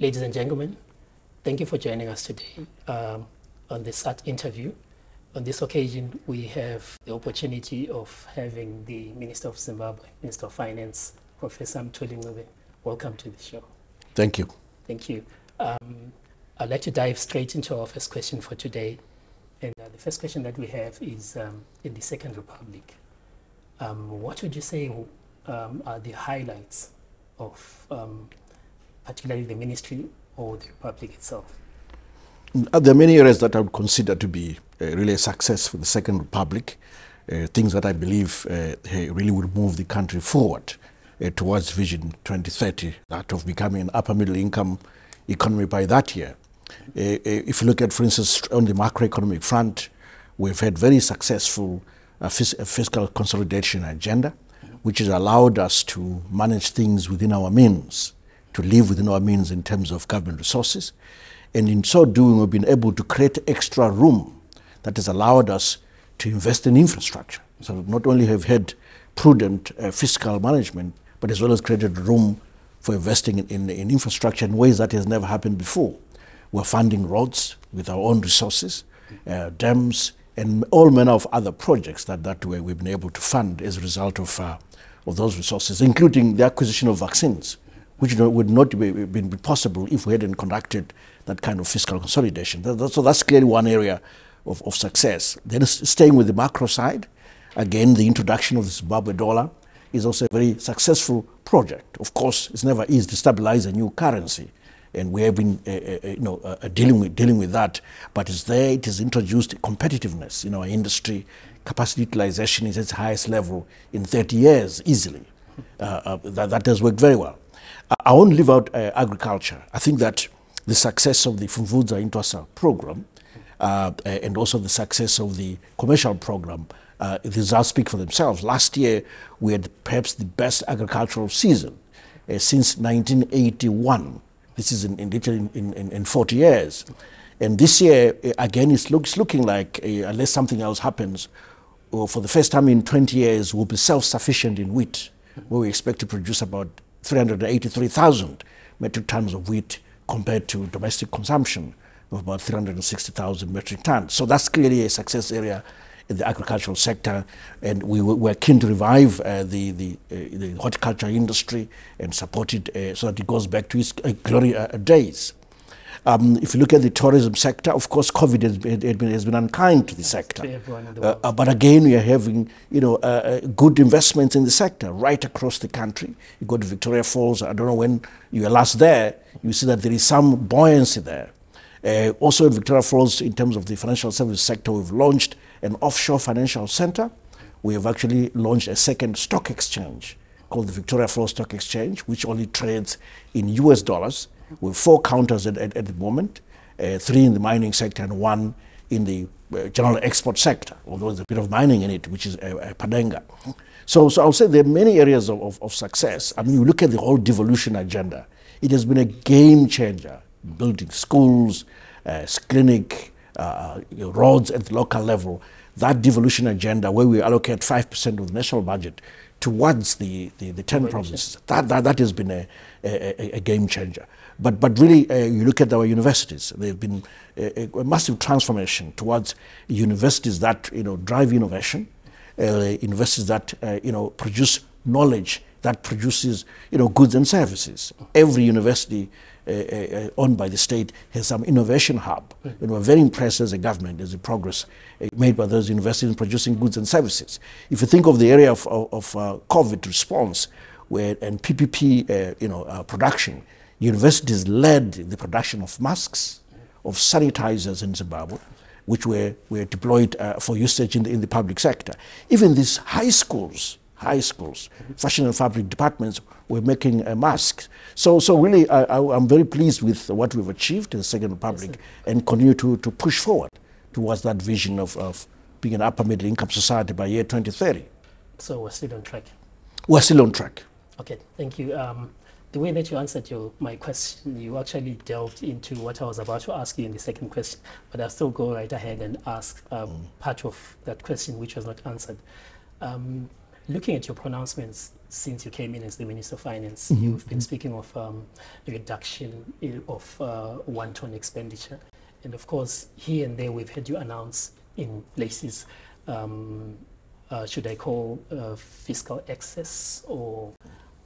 Ladies and gentlemen, thank you for joining us today um, on this art interview. On this occasion, we have the opportunity of having the Minister of Zimbabwe, Minister of Finance, Professor Mthuli Ncube. Welcome to the show. Thank you. Thank you. Um, I'd like to dive straight into our first question for today. And uh, the first question that we have is um, in the Second Republic. Um, what would you say um, are the highlights of um, particularly the ministry or the Republic itself? Uh, there are many areas that I would consider to be uh, really a success for the Second Republic, uh, things that I believe uh, really would move the country forward uh, towards Vision 2030, that of becoming an upper middle income economy by that year. Uh, if you look at, for instance, on the macroeconomic front, we've had very successful fis fiscal consolidation agenda, which has allowed us to manage things within our means, to live within our means in terms of government resources. And in so doing, we've been able to create extra room that has allowed us to invest in infrastructure. So not only have had prudent uh, fiscal management, but as well as created room for investing in, in, in, infrastructure in ways that has never happened before. We're funding roads with our own resources, uh, dams, and all manner of other projects that, that way we've been able to fund as a result of, uh, of those resources, including the acquisition of vaccines, which would not be, been possible if we hadn't conducted that kind of fiscal consolidation. So that's clearly one area of, of success. Then staying with the macro side, again, the introduction of the Zimbabwe dollar is also a very successful project. Of course, it's never easy to stabilize a new currency, and we have been uh, uh, you know, uh, dealing, with, dealing with that. But it's there, it has introduced competitiveness in our industry. Capacity utilization is at its highest level in 30 years, easily. Uh, uh, that, that has worked very well. I won't leave out uh, agriculture. I think that the success of the Pfumvudza Intwasa program uh, and also the success of the commercial program, uh, the results speak for themselves. Last year, we had perhaps the best agricultural season uh, since 1981. This is in, in, in, in, in 40 years. And this year, uh, again, it looks looking like, uh, unless something else happens, uh, for the first time in 20 years, we'll be self-sufficient in wheat, where we expect to produce about 383,000 metric tons of wheat compared to domestic consumption of about 360,000 metric tons. So that's clearly a success area in the agricultural sector, and we were keen to revive uh, the, the, uh, the, horticulture industry and support it uh, so that it goes back to its uh, glory uh, days. Um, if you look at the tourism sector, of course, COVID has been, has been unkind to the sector. Uh, but again, we are having you know, uh, good investments in the sector right across the country. You go to Victoria Falls, I don't know when you were last there, you see that there is some buoyancy there. Uh, also in Victoria Falls, in terms of the financial service sector, we've launched an offshore financial center. We have actually launched a second stock exchange called the Victoria Falls Stock Exchange, which only trades in US dollars, with four counters at, at, at the moment, uh, three in the mining sector and one in the uh, general export sector, although there's a bit of mining in it, which is uh, uh Padenga. So, so I'll say there are many areas of, of, of success. I mean, you look at the whole devolution agenda, it has been a game changer, building schools, uh, clinic, uh, roads at the local level. That devolution agenda, where we allocate 5% of the national budget towards the, the, the 10 provinces, that, that, that has been a, a, a game changer. But, but really, uh, you look at our universities, there have been a, a, massive transformation towards universities that you know, drive innovation, uh, universities that uh, you know, produce knowledge that produces you know, goods and services. Every university uh, uh, owned by the state has some innovation hub. And we're very impressed as a government as the progress uh, made by those universities in producing goods and services. If you think of the area of, of, of uh, COVID response where, and PPP uh, you know, uh, production, universities led the production of masks, of sanitizers in Zimbabwe, which were, were deployed for usage in the, in the public sector. Even these high schools, high schools, fashion and fabric departments were making uh, masks. So, so really, I, am very pleased with what we've achieved in the Second Republic yes, and continue to, to push forward towards that vision of, of being an upper middle income society by year 2030. So we're still on track? We're still on track. Okay, thank you. Um, the way that you answered your, my question, you actually delved into what I was about to ask you in the second question, but I'll still go right ahead and ask um, mm. part of that question which was not answered. Um, looking at your pronouncements since you came in as the Minister of Finance, mm-hmm. you've been speaking of um, reduction of uh, one ton expenditure. And of course, here and there, we've had you announce in places, um, uh, should I call uh, fiscal excess or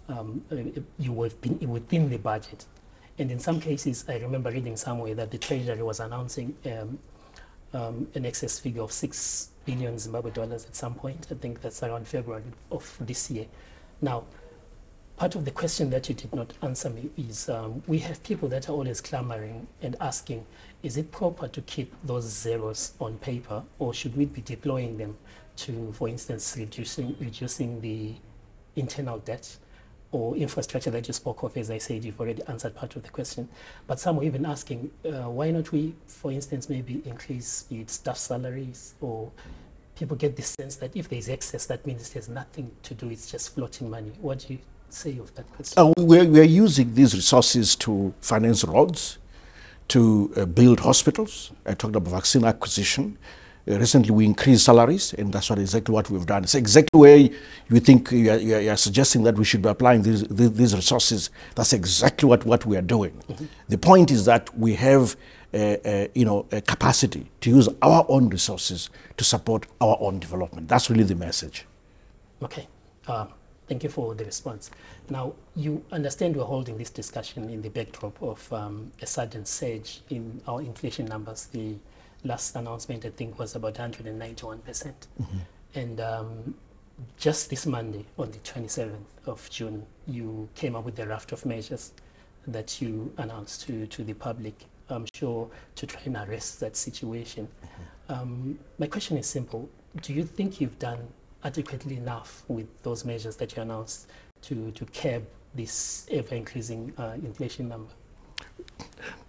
um, you have been within the budget. And in some cases, I remember reading somewhere that the Treasury was announcing um, um, an excess figure of 6 billion Zimbabwe dollars at some point. I think that's around February of this year. Now, part of the question that you did not answer me is um, we have people that are always clamoring and asking, is it proper to keep those zeros on paper or should we be deploying them to, for instance, reducing, reducing the internal debt or infrastructure that you spoke of, as I said, you've already answered part of the question. But some were even asking, uh, why not we, for instance, maybe increase its staff salaries or people get the sense that if there's excess, that means there's nothing to do, it's just floating money. What do you say of that question? Uh, we're, we're using these resources to finance roads, to uh, build hospitals. I talked about vaccine acquisition. Uh, recently, we increased salaries, and that's what exactly what we've done. It's exactly where you think you are, you are suggesting that we should be applying these, these, resources. That's exactly what, what we are doing. Mm-hmm. The point is that we have uh, uh, you know, a capacity to use our own resources to support our own development. That's really the message. Okay. Um, thank you for the response. Now, you understand we're holding this discussion in the backdrop of um, a sudden surge in our inflation numbers. The last announcement, I think, was about 191%. percent mm -hmm. And um, just this Monday, on the 27th of June, you came up with a raft of measures that you announced to, to the public, I'm sure, to try and arrest that situation. Mm -hmm. um, my question is simple. Do you think you've done adequately enough with those measures that you announced to, to curb this ever-increasing uh, inflation number?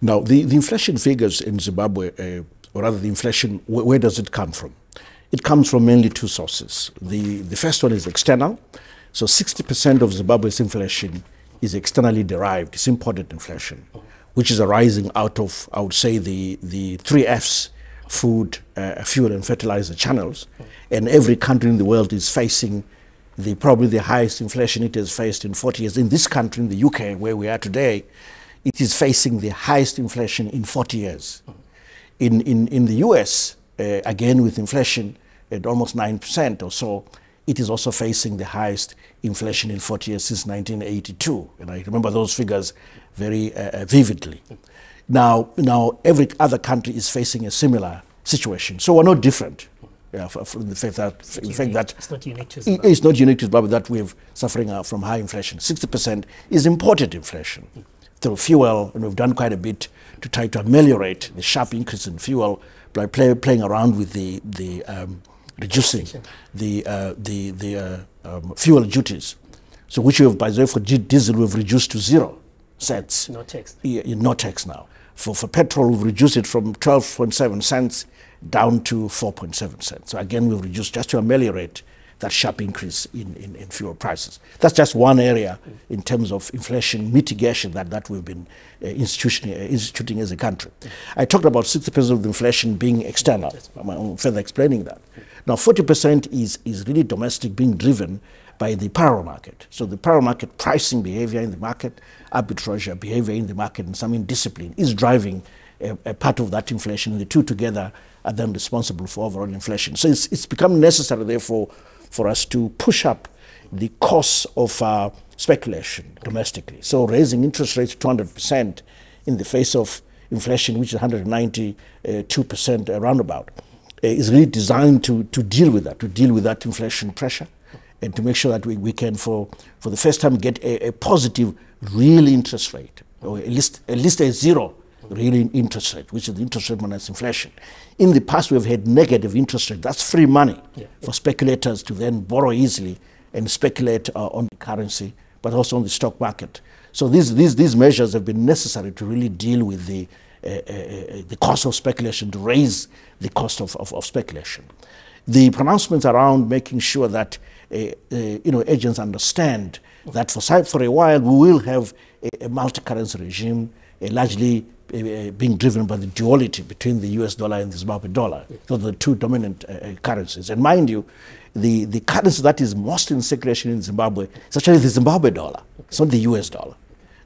Now, the, the inflation figures in Zimbabwe uh, or rather the inflation, where, where does it come from? It comes from mainly two sources. The, the first one is external. So 60% of Zimbabwe's inflation is externally derived, it's imported inflation, which is arising out of, I would say, the, the three Fs food, uh, fuel, and fertilizer channels. And every country in the world is facing the probably the highest inflation it has faced in 40 years. In this country, in the UK, where we are today, it is facing the highest inflation in 40 years. In, in, in the US, uh, again with inflation at almost 9% or so, it is also facing the highest inflation in 40 years since 1982. And I remember those figures very uh, uh, vividly. Now, now, every other country is facing a similar situation. So we're not different. Yeah, from the fact that, the fact that it's not unique to Zimbabwe. It's not unique to Zimbabwe that we're suffering uh, from high inflation. 60% is imported inflation through fuel, and we've done quite a bit to try to ameliorate the sharp increase in fuel by play, playing around with the, the um, reducing the, uh, the, the uh, um, fuel duties. So which we have, by the way, for diesel, we've reduced to zero cents. No tax. Yeah, no tax now. For, for petrol, we've reduced it from 12.7 cents down to 4.7 cents. So again, we've reduced just to ameliorate that sharp increase in, in, in, fuel prices. That's just one area in terms of inflation mitigation that, that we've been uh, instituting, uh, instituting as a country. I talked about 60% of the inflation being external. I'm further explaining that. Now, 40% is, is really domestic being driven by the power market. So the power market pricing behavior in the market, arbitrage behavior in the market, and some indiscipline is driving a, a part of that inflation. The two together are then responsible for overall inflation. So it's, it's become necessary, therefore, for us to push up the costs of uh, speculation domestically. So raising interest rates to 200% in the face of inflation, which is 192% uh, roundabout, uh, is really designed to, to deal with that, to deal with that inflation pressure and to make sure that we, we can, for, for the first time, get a, a positive real interest rate, or at least, at least a zero real interest rate, which is the interest rate minus inflation. In the past, we've had negative interest rate. That's free money yeah. for speculators to then borrow easily and speculate uh, on the currency, but also on the stock market. So these, these, these measures have been necessary to really deal with the, uh, uh, uh the cost of speculation, to raise the cost of, of, of speculation. The pronouncements around making sure that uh, uh, you know, agents understand that for, for a while we will have a, a multi-currency regime largely uh, being driven by the duality between the US dollar and the Zimbabwe dollar. Yes. Those are the two dominant uh, currencies. And mind you, the, the currency that is most in circulation in Zimbabwe is actually the Zimbabwe dollar. Okay. It's not the US dollar.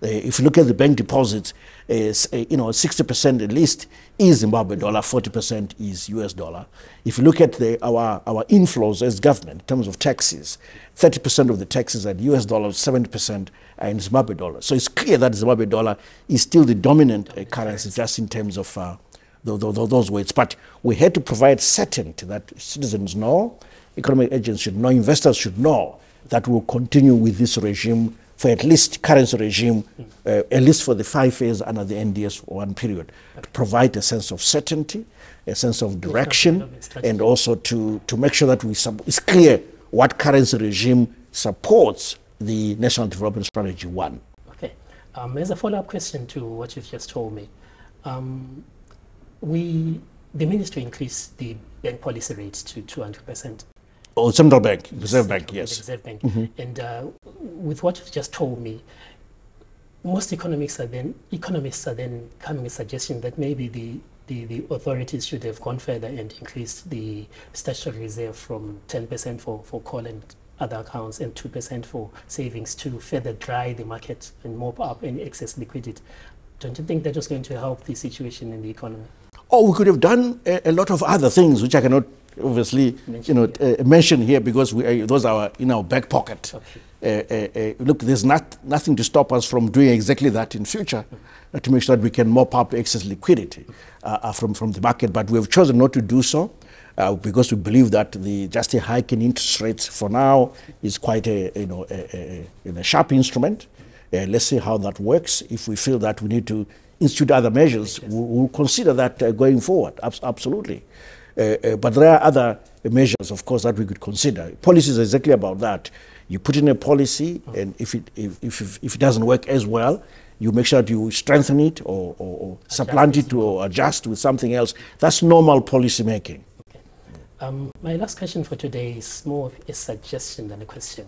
Uh, if you look at the bank deposits, uh, you know, 60% at least is Zimbabwe dollar, 40% is US dollar. If you look at the, our, our inflows as government in terms of taxes, 30% of the taxes are US dollars, 70% are in Zimbabwe dollar. So it's clear that Zimbabwe dollar is still the dominant uh, currency just in terms of uh, those weights. But we had to provide certainty that citizens know, economic agents should know, investors should know that we'll continue with this regime for at least currency regime, uh, at least for the five years under the NDS one period, to provide a sense of certainty, a sense of direction, and also to, to make sure that we it's clear what currency regime supports the National Development Strategy 1. Okay. Um, as a follow-up question to what you've just told me, um, we, the ministry increased the bank policy rate to 200%. Oh, central bank, Reserve Bank, yes. Reserve Bank. Mm -hmm. And uh, with what you've just told me, most economists are then economists are then coming with suggestion that maybe the, the, the authorities should have gone further and increased the statutory reserve from 10% for, for call and other accounts and 2% for savings to further dry the market and mop up any excess liquidity. Don't you think that was going to help the situation in the economy? Oh, we could have done a, a lot of other things which I cannot obviously mention you know uh, mention here because we, uh, those are in our back pocket. Okay. Uh, uh, uh look, there's not nothing to stop us from doing exactly that in future uh, to make sure that we can mop up excess liquidity from from the market. But we have chosen not to do so. because we believe that the just a hike in interest rates for now is quite a you know a, a, a sharp instrument. let's see how that works. If we feel that we need to institute other measures, we'll, we'll consider that going forward. absolutely. Uh, uh, but there are other measures, of course, that we could consider. Policy is exactly about that. You put in a policy, and if it, if, if, if it doesn't work as well, you make sure that you strengthen it or, or, or supplant it or adjust with something else. That's normal policy making. Okay. Um, my last question for today is more of a suggestion than a question.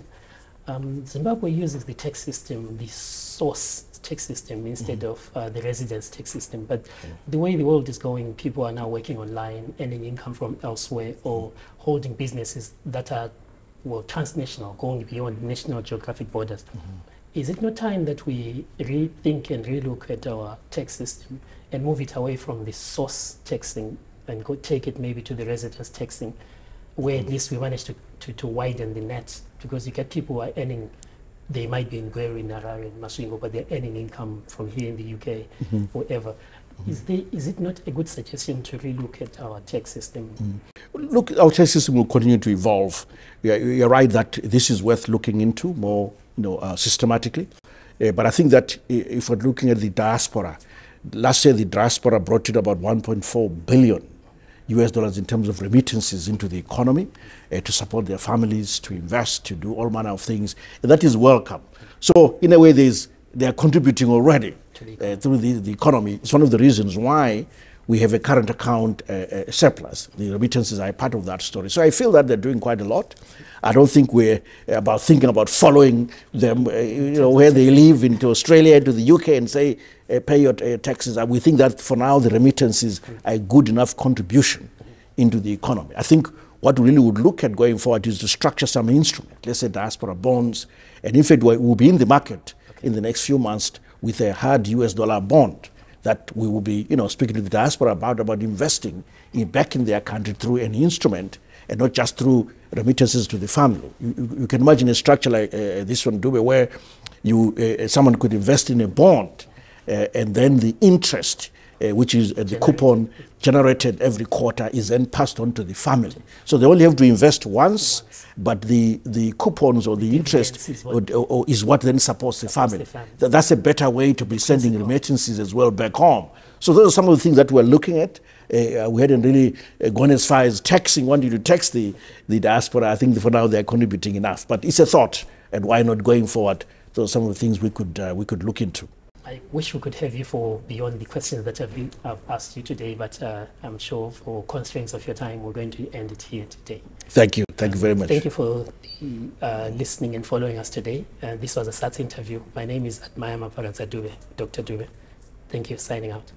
Um, Zimbabwe uses the tax system, the source tax system instead mm -hmm. of uh, the residence tax system. But the way the world is going, people are now working online, earning income from elsewhere, or holding businesses that are well transnational, going beyond national geographic borders. Mm -hmm. Is it not time that we rethink and relook at our tax system and move it away from the source taxing and go take it maybe to the residence taxing, where at least we manage to, to, to widen the net because you get people who are earning they might be in Gweru, Harare, and Masvingo, but they're earning income from here in the UK, mm -hmm. wherever. Mm -hmm. Is, there, is it not a good suggestion to relook at our tax system? Mm. Look, our tax system will continue to evolve. You're, you're, right that this is worth looking into more you know, uh, systematically. Uh, but I think that if we're looking at the diaspora, last year the diaspora brought in about 1.4 billion US dollars in terms of remittances into the economy uh, to support their families, to invest, to do all manner of things. And that is welcome. So, in a way, they are contributing already uh, through the, the economy. It's one of the reasons why we have a current account uh, uh, surplus. The remittances are part of that story. So I feel that they're doing quite a lot. I don't think we're about thinking about following them, uh, you know, where they live into Australia, into the UK, and say, uh, pay your uh, taxes. we think that for now the remittances are a good enough contribution into the economy. I think what we really would look at going forward is to structure some instrument, let's say diaspora bonds, and in fact, we'll be in the market in the next few months with a hard US dollar bond that we will be, you know, speaking to the diaspora about, about investing in back in their country through an instrument and not just through remittances to the family. You, you, can imagine a structure like uh, this one, Dube, where you, uh, someone could invest in a bond uh, and then the interest uh, which is uh, the coupon generated every quarter, is then passed on to the family. So they only have to invest once, but the, the coupons or the, interest is what, or, or is what then supports the family. That's a better way to be sending remittances as well back home. So those are some of the things that we're looking at. Uh, we hadn't really uh, gone as far as taxing, wanting to tax the, the diaspora. I think for now they're contributing enough. But it's a thought, and why not going forward? Those are some of the things we could, uh, we could look into. I wish we could have you for beyond the questions that I've, been, I've asked you today, but uh, I'm sure for constraints of your time, we're going to end it here today. Thank you. Thank you very much. Thank you for uh, listening and following us today. Uh, this was a SATS interview. My name is Admaya Maparadza Dube, Dr. Dube. Thank you. Signing out.